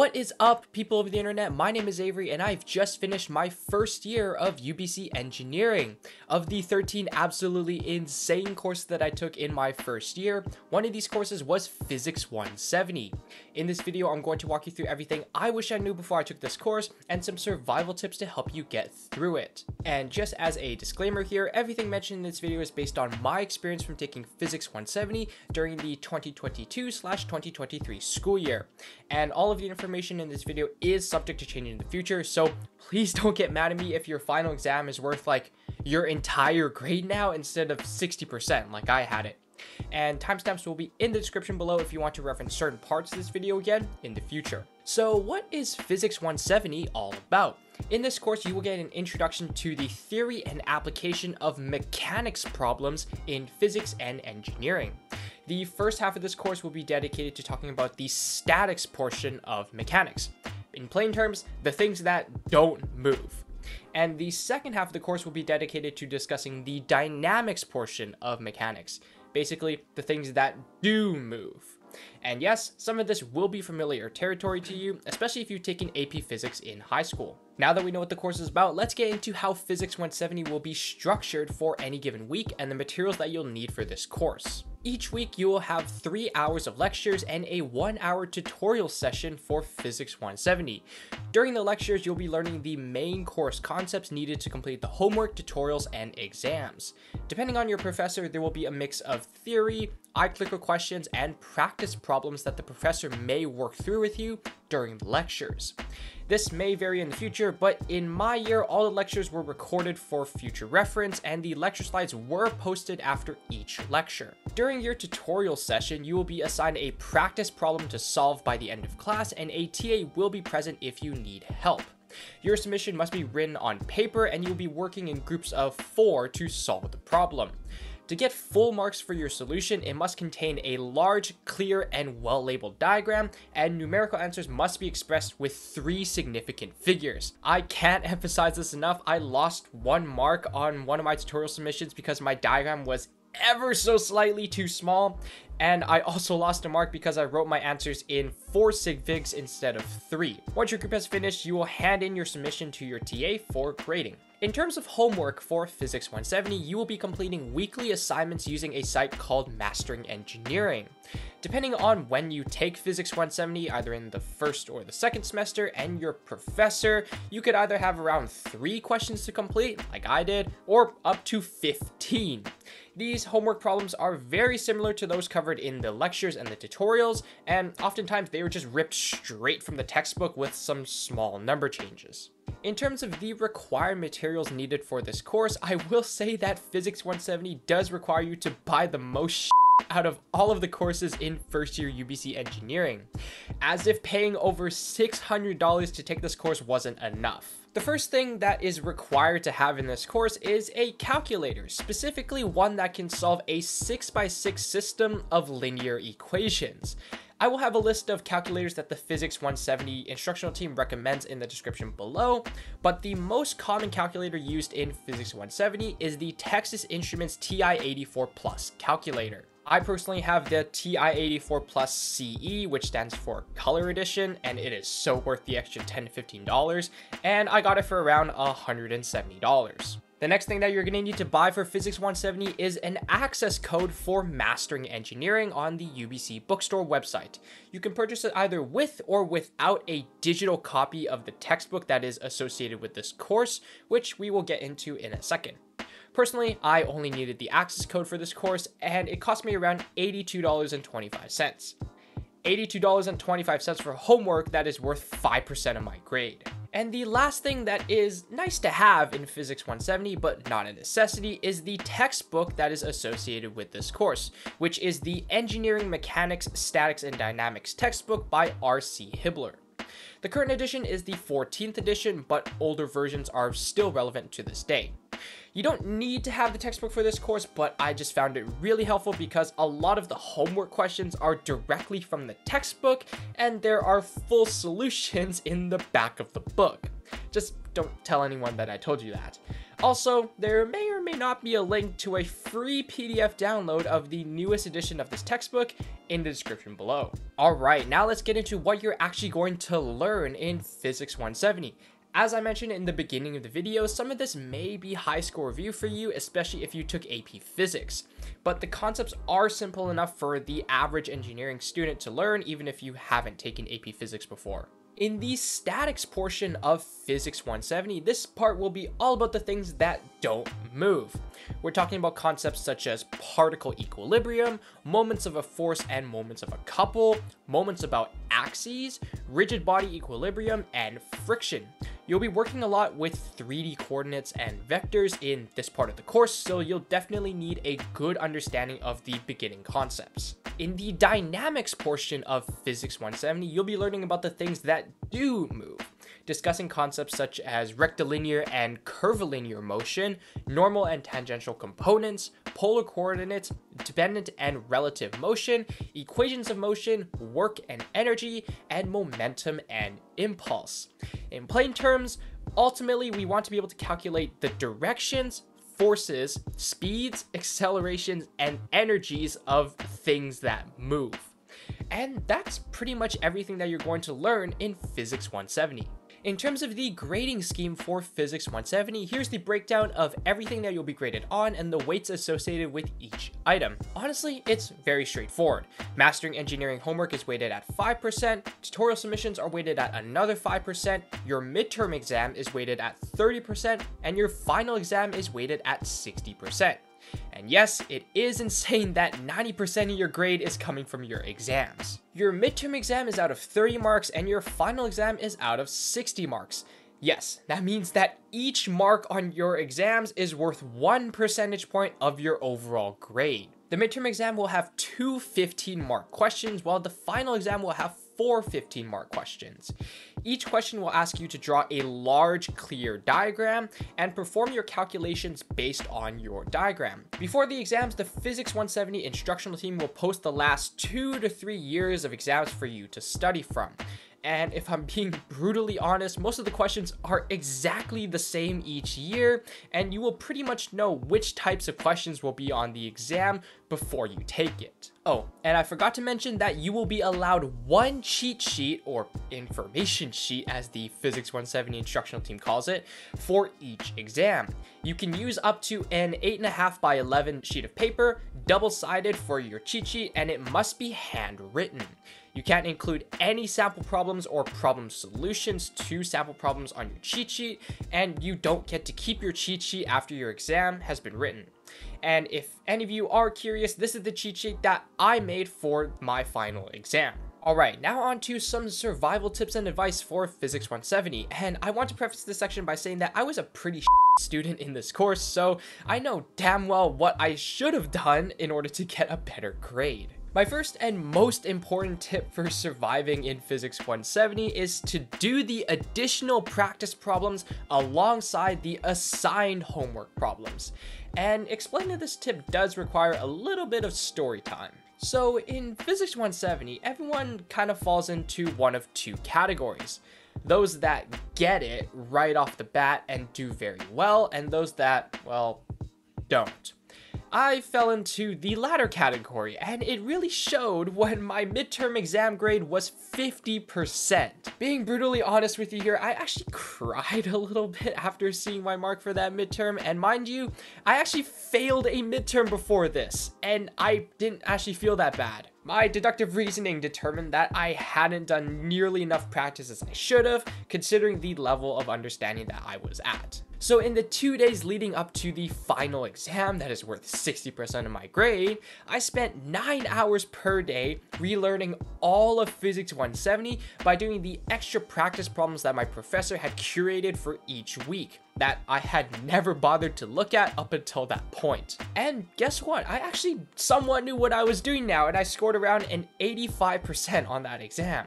What is up, people of the internet? My name is Avery, and I've just finished my first year of UBC Engineering. Of the 13 absolutely insane courses that I took in my first year, one of these courses was Physics 170. In this video, I'm going to walk you through everything I wish I knew before I took this course, and some survival tips to help you get through it. And just as a disclaimer here, everything mentioned in this video is based on my experience from taking Physics 170 during the 2022-2023 school year. And all of the information in this video is subject to change in the future, so please don't get mad at me if your final exam is worth like your entire grade now instead of 60% like I had it. And timestamps will be in the description below if you want to reference certain parts of this video again in the future. So what is Physics 170 all about? In this course, you will get an introduction to the theory and application of mechanics problems in physics and engineering. The first half of this course will be dedicated to talking about the statics portion of mechanics. In plain terms, the things that don't move. And the second half of the course will be dedicated to discussing the dynamics portion of mechanics. Basically, the things that do move. And yes, some of this will be familiar territory to you, especially if you've taken AP Physics in high school. Now that we know what the course is about, let's get into how Physics 170 will be structured for any given week and the materials that you'll need for this course. Each week, you will have three hours of lectures and a one hour tutorial session for Physics 170. During the lectures, you'll be learning the main course concepts needed to complete the homework, tutorials, and exams. Depending on your professor, there will be a mix of theory, iClicker questions, and practice problems that the professor may work through with you during the lectures. This may vary in the future, but in my year, all the lectures were recorded for future reference and the lecture slides were posted after each lecture. During your tutorial session, you will be assigned a practice problem to solve by the end of class and a TA will be present if you need help. Your submission must be written on paper and you'll be working in groups of four to solve the problem. To get full marks for your solution, it must contain a large, clear, and well-labeled diagram, and numerical answers must be expressed with three significant figures. I can't emphasize this enough, I lost one mark on one of my tutorial submissions because my diagram was ever so slightly too small. And I also lost a mark because I wrote my answers in four sig figs instead of three. Once your group has finished, you will hand in your submission to your TA for grading. In terms of homework for Physics 170, you will be completing weekly assignments using a site called Mastering Engineering. Depending on when you take Physics 170, either in the first or the second semester, and your professor, you could either have around 3 questions to complete, like I did, or up to 15. These homework problems are very similar to those covered in the lectures and the tutorials, and oftentimes they were just ripped straight from the textbook with some small number changes. In terms of the required materials needed for this course, I will say that Physics 170 does require you to buy the most out of all of the courses in first year UBC engineering, as if paying over $600 to take this course wasn't enough. The first thing that is required to have in this course is a calculator, specifically one that can solve a 6x6 system of linear equations. I will have a list of calculators that the Physics 170 instructional team recommends in the description below, but the most common calculator used in Physics 170 is the Texas Instruments TI-84 Plus calculator. I personally have the TI-84 Plus CE, which stands for Color Edition, and it is so worth the extra 10 to $15, and I got it for around $170. The next thing that you're going to need to buy for Physics 170 is an access code for Mastering Engineering on the UBC bookstore website. You can purchase it either with or without a digital copy of the textbook that is associated with this course, which we will get into in a second. Personally, I only needed the access code for this course, and it cost me around $82.25. $82.25 for homework that is worth 5% of my grade. And the last thing that is nice to have in Physics 170, but not a necessity, is the textbook that is associated with this course, which is the Engineering Mechanics, Statics, and Dynamics textbook by R.C. Hibbeler. The current edition is the 14th edition, but older versions are still relevant to this day. You don't need to have the textbook for this course, but I just found it really helpful because a lot of the homework questions are directly from the textbook and there are full solutions in the back of the book. Just don't tell anyone that I told you that. Also, there may or may not be a link to a free PDF download of the newest edition of this textbook in the description below. Alright, now let's get into what you're actually going to learn in Physics 170. As I mentioned in the beginning of the video, some of this may be high score review for you, especially if you took AP Physics. But the concepts are simple enough for the average engineering student to learn, even if you haven't taken AP Physics before. In the statics portion of Physics 170, this part will be all about the things that don't move. We're talking about concepts such as particle equilibrium, moments of a force and moments of a couple, moments about axes, rigid body equilibrium, and friction. You'll be working a lot with 3D coordinates and vectors in this part of the course, so you'll definitely need a good understanding of the beginning concepts. In the dynamics portion of Physics 170, you'll be learning about the things that do move, discussing concepts such as rectilinear and curvilinear motion, normal and tangential components, polar coordinates, dependent and relative motion, equations of motion, work and energy, and momentum and impulse. In plain terms, ultimately we want to be able to calculate the directions, forces, speeds, accelerations, and energies of things that move. And that's pretty much everything that you're going to learn in Physics 170. In terms of the grading scheme for Physics 170, here's the breakdown of everything that you'll be graded on and the weights associated with each item. Honestly, it's very straightforward. Mastering engineering homework is weighted at 5%, tutorial submissions are weighted at another 5%, your midterm exam is weighted at 30%, and your final exam is weighted at 60%. And yes, it is insane that 90% of your grade is coming from your exams. Your midterm exam is out of 30 marks and your final exam is out of 60 marks. Yes, that means that each mark on your exams is worth one percentage point of your overall grade. The midterm exam will have two 15 mark questions, while the final exam will have four 15 mark questions. Each question will ask you to draw a large clear diagram and perform your calculations based on your diagram. Before the exams, the Physics 170 instructional team will post the last two to three years of exams for you to study from. And if I'm being brutally honest, most of the questions are exactly the same each year, and you will pretty much know which types of questions will be on the exam before you take it. Oh, and I forgot to mention that you will be allowed one cheat sheet, or information sheet as the Physics 170 instructional team calls it, for each exam. You can use up to an 8.5 by 11 sheet of paper, double-sided for your cheat sheet, and it must be handwritten. You can't include any sample problems or problem solutions to sample problems on your cheat sheet, and you don't get to keep your cheat sheet after your exam has been written. And if any of you are curious, this is the cheat sheet that I made for my final exam. Alright, now on to some survival tips and advice for Physics 170, and I want to preface this section by saying that I was a pretty student in this course, so I know damn well what I should have done in order to get a better grade. My first and most important tip for surviving in Physics 170 is to do the additional practice problems alongside the assigned homework problems. And explaining this tip does require a little bit of story time. So in Physics 170, everyone kind of falls into one of two categories. Those that get it right off the bat and do very well, and those that, well, don't. I fell into the latter category, and it really showed when my midterm exam grade was 50%. Being brutally honest with you here, I actually cried a little bit after seeing my mark for that midterm, and mind you, I actually failed a midterm before this, and I didn't actually feel that bad. My deductive reasoning determined that I hadn't done nearly enough practice as I should have, considering the level of understanding that I was at. So in the two days leading up to the final exam that is worth 60% of my grade, I spent 9 hours per day relearning all of Physics 170 by doing the extra practice problems that my professor had curated for each week that I had never bothered to look at up until that point. And guess what? I actually somewhat knew what I was doing now and I scored around an 85% on that exam.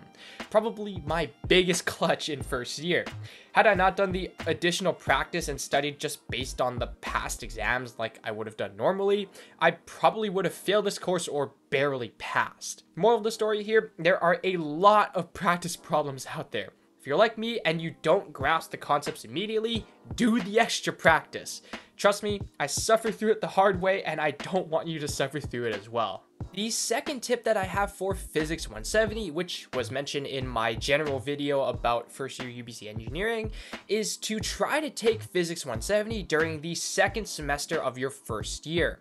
Probably my biggest clutch in first year. Had I not done the additional practice and studied just based on the past exams like I would have done normally, I probably would have failed this course or barely passed. Moral of the story here, there are a lot of practice problems out there If you're like me and you don't grasp the concepts immediately, do the extra practice. Trust me, I suffer through it the hard way and I don't want you to suffer through it as well. The second tip that I have for Physics 170, which was mentioned in my general video about first year UBC engineering, is to try to take Physics 170 during the second semester of your first year.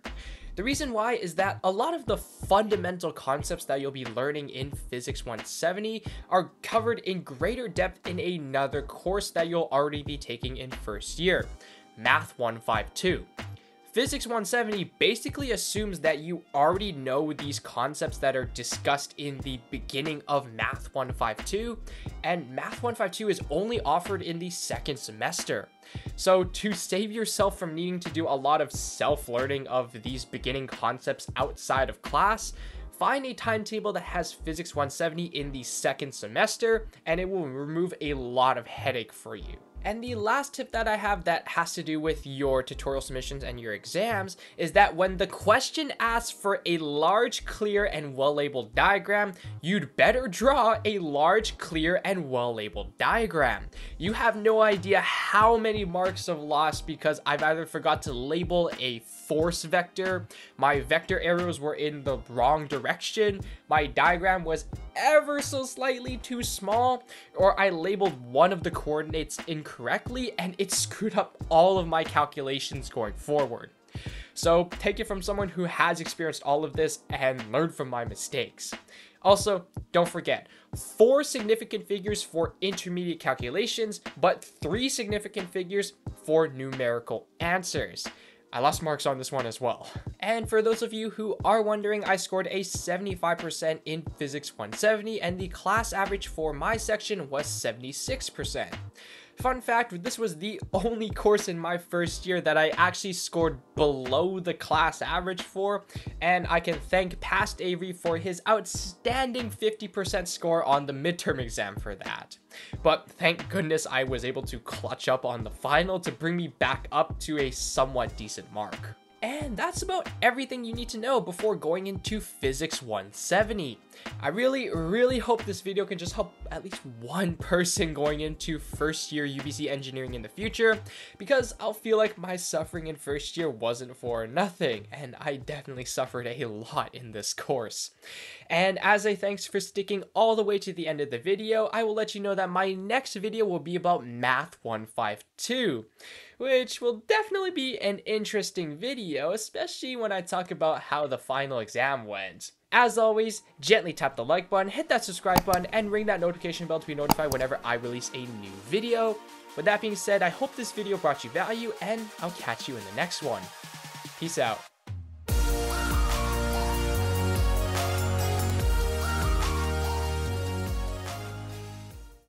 The reason why is that a lot of the fundamental concepts that you'll be learning in Physics 170 are covered in greater depth in another course that you'll already be taking in first year, Math 152. Physics 170 basically assumes that you already know these concepts that are discussed in the beginning of Math 152, and Math 152 is only offered in the second semester. So to save yourself from needing to do a lot of self-learning of these beginning concepts outside of class, find a timetable that has Physics 170 in the second semester, and it will remove a lot of headache for you. And the last tip that I have that has to do with your tutorial submissions and your exams is that when the question asks for a large, clear, and well-labeled diagram, you'd better draw a large, clear, and well-labeled diagram. You have no idea how many marks of loss because I've either forgot to label a force vector, my vector arrows were in the wrong direction, my diagram was ever so slightly too small, or I labeled one of the coordinates incorrectly and it screwed up all of my calculations going forward. So take it from someone who has experienced all of this and learn from my mistakes. Also, don't forget, four significant figures for intermediate calculations, but three significant figures for numerical answers. I lost marks on this one as well. And for those of you who are wondering, I scored a 75% in Physics 170 and the class average for my section was 76%. Fun fact, this was the only course in my first year that I actually scored below the class average for, and I can thank Past Avery for his outstanding 50% score on the midterm exam for that. But thank goodness I was able to clutch up on the final to bring me back up to a somewhat decent mark. And that's about everything you need to know before going into Physics 170. I really, really hope this video can just help at least one person going into first year UBC engineering in the future, because I'll feel like my suffering in first year wasn't for nothing, and I definitely suffered a lot in this course. And as a thanks for sticking all the way to the end of the video, I will let you know that my next video will be about Math 152 which will definitely be an interesting video, especially when I talk about how the final exam went. As always, gently tap the like button, hit that subscribe button, and ring that notification bell to be notified whenever I release a new video. With that being said, I hope this video brought you value, and I'll catch you in the next one. Peace out.